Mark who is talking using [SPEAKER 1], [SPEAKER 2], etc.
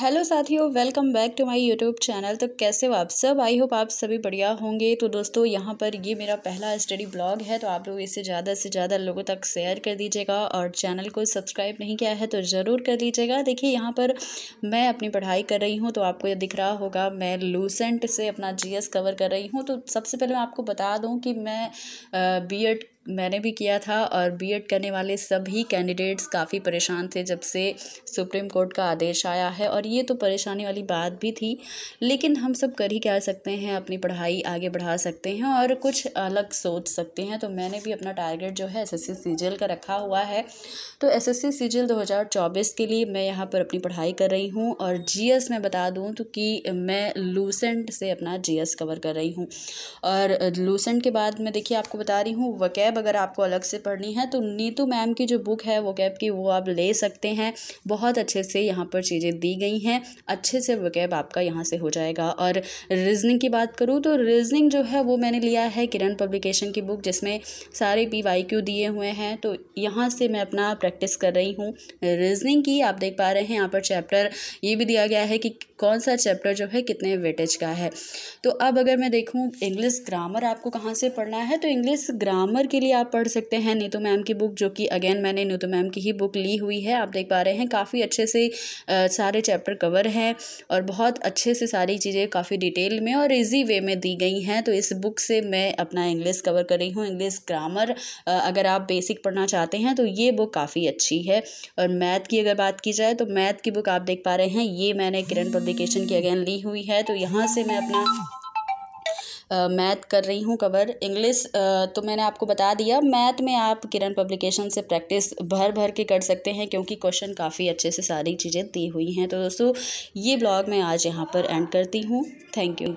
[SPEAKER 1] Hello साथियों welcome back to my YouTube channel तो कैसे हो आप सब? आई होप आप सभी बढ़िया होंगे। तो दोस्तों, यहाँ पर ये मेरा पहला स्टडी ब्लॉग है तो आप लोग इसे ज़्यादा से ज़्यादा लोगों तक शेयर कर दीजिएगा और चैनल को सब्सक्राइब नहीं किया है तो ज़रूर कर लीजिएगा देखिए, यहाँ पर मैं अपनी पढ़ाई कर रही हूँ तो आपको ये दिख रहा होगा, मैं लूसेंट से अपना जीएस कवर कर रही हूँ। तो सबसे पहले मैं आपको बता दूँ कि मैं बी मैंने भी किया था और बीएड करने वाले सभी कैंडिडेट्स काफ़ी परेशान थे जब से सुप्रीम कोर्ट का आदेश आया है और ये तो परेशानी वाली बात भी थी। लेकिन हम सब कर ही क्या सकते हैं, अपनी पढ़ाई आगे बढ़ा सकते हैं और कुछ अलग सोच सकते हैं। तो मैंने भी अपना टारगेट जो है एस एस का रखा हुआ है। तो एस एस सी के लिए मैं यहाँ पर अपनी पढ़ाई कर रही हूँ और जी में बता दूँ तो कि मैं लूसेंट से अपना जीएस कवर कर रही हूँ। और लूसेंट के बाद मैं देखिए आपको बता रही हूँ वकैब अगर आपको अलग से पढ़नी है तो नीतू मैम की जो बुक है, वो कैब की, वो आप ले सकते हैं। बहुत अच्छे से यहाँ पर चीज़ें दी गई हैं। अच्छे से वो कैब आपका यहाँ से हो जाएगा। और रीजनिंग की बात करूँ तो रीजनिंग जो है, वो मैंने लिया है किरण पब्लिकेशन की बुक जिसमें सारे पी वाई क्यू दिए हुए हैं। तो यहाँ से मैं अपना प्रैक्टिस कर रही हूँ। रीजनिंग की आप देख पा रहे हैं, यहाँ पर चैप्टर ये भी दिया गया है कि कौन सा चैप्टर जो है कितने वेटेज का है। तो अब अगर मैं देखूँ इंग्लिश ग्रामर आपको कहाँ से पढ़ना है तो इंग्लिश ग्रामर के लिए आप पढ़ सकते हैं नीतू मैम की बुक जो कि अगेन मैंने नीतू मैम की ही बुक ली हुई है। आप देख पा रहे हैं काफ़ी अच्छे से आ, सारे चैप्टर कवर हैं और बहुत अच्छे से सारी चीज़ें काफ़ी डिटेल में और ईजी वे में दी गई हैं। तो इस बुक से मैं अपना इंग्लिश कवर कर रही हूँ। इंग्लिश ग्रामर अगर आप बेसिक पढ़ना चाहते हैं तो ये बुक काफ़ी अच्छी है। और मैथ की अगर बात की जाए तो मैथ की बुक आप देख पा रहे हैं ये मैंने किरण पब्लिकेशन की अगेन ली हुई है तो यहाँ से मैं अपना मैथ uh, कर रही हूँ कवर इंग्लिश तो मैंने आपको बता दिया मैथ में आप किरण पब्लिकेशन से प्रैक्टिस भर भर के कर सकते हैं क्योंकि क्वेश्चन काफ़ी अच्छे से सारी चीज़ें दी हुई हैं। तो दोस्तों ये ब्लॉग मैं आज यहाँ पर एंड करती हूँ। Thank you